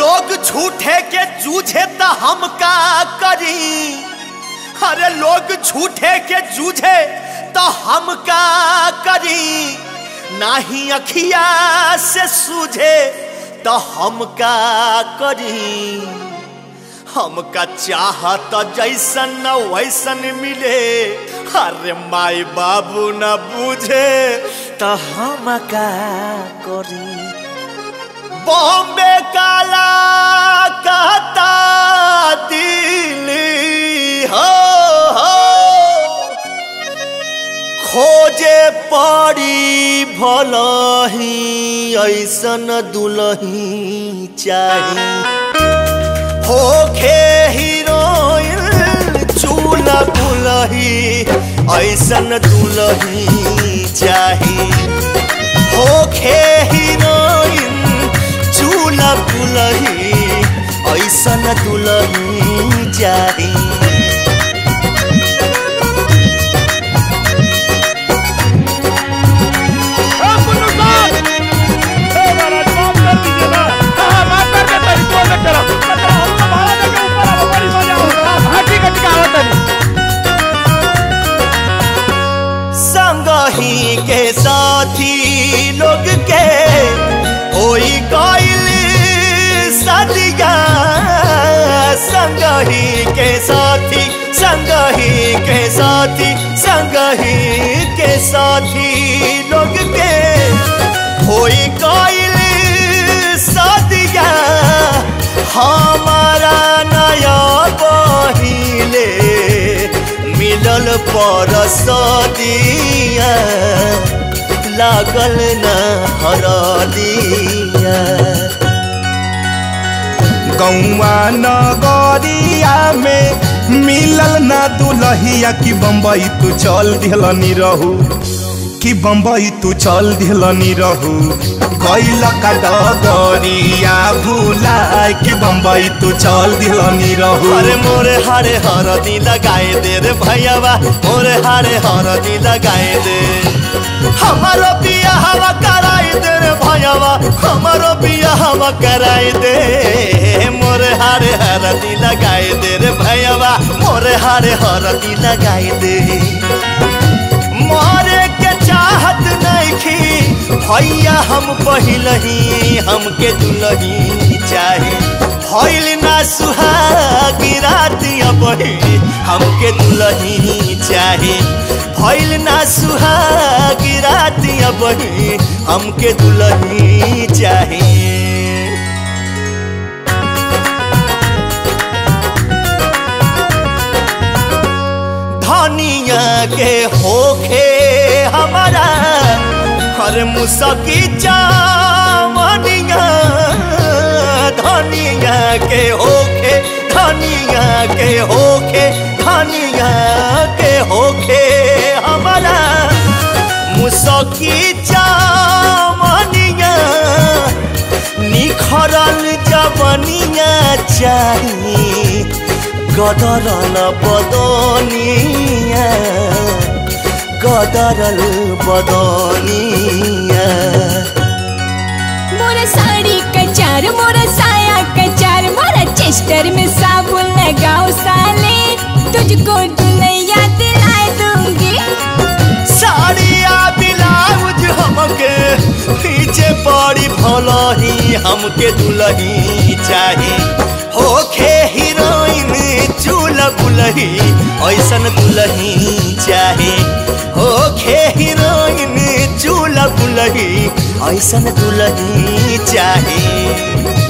लोग झूठे के जूझे तो हम का करी? अरे लोग झूठे के जूझे तो हम का करी? नाही अखिया से सूझे तो हम का करी? हम हमका चाहत जैसन न वैसन मिले। अरे माई बाबू न बुझे तो हम का करी? बॉम्बे काला कहता दिल्ली हो हो खोजे पड़ी भलही ऐसन दुलही चाही होखे हीरोइन चूला बुलही ऐसन दुलही चाही होखे हीरोइन ऐसन दुलही चाही संगही के साथी लोग के होई गइल सदिया संगही के साथी, संगही के साथी, संगही के साथी लोग के। होई गइल सदिया, हमारा नया बहिले। मिलल पर सदिया, लागल न हरदिया गौआ नगरिया में मिलल ना दुलहिया कि बम्बई तू चल दिहलनी रहू। कि बम्बई तू चल दिहलनी रहू। कैल का डगरिया भूला कि बम्बई तू चल दिहलनी रहू। अरे मोरे हारे हरदी लगाए दे रे भैयावा, मोरे हारे हरदी लगाए दे। हमारो बिया हवा कराई दे रे भैयावा, हमारो कराई दे। मोरे हारे हरदी लगाए दे रे भैयावा। मोरे हारे हरदी लगाए दे। मारे के चाहत नहीं भैया, हम पहिलही हमके दुलही चाहे। भैल ना सुहागी रातिया बही हमके दुलही चाहे। भइल ना सुहागी रातिया बही हमके दुलही चाहे। के होखे हमारा हर मुसकी चावनिया, धनिया के होखे धनिया के होखे धनिया के होखे हमारा मुसकी चावनिया, निखरल जवनिया चाही गदरल बदनिया गदरल बदनिया मोरा साड़ी कचार मोरा साया कचार मोरा चेस्टर में साबुन लगाओ साले तुझको दुनिया दिलाए दूँगी। साड़िया ब्लाउज हमके पीछे पड़ी भलही हमके दुलही चाही। होखे बुलही ऐसन दुलही चाहे। होखे हीरोइन चूल बुलही ऐसन दुलही चाहे।